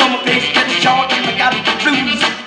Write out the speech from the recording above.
know my face getting short and I got the blues.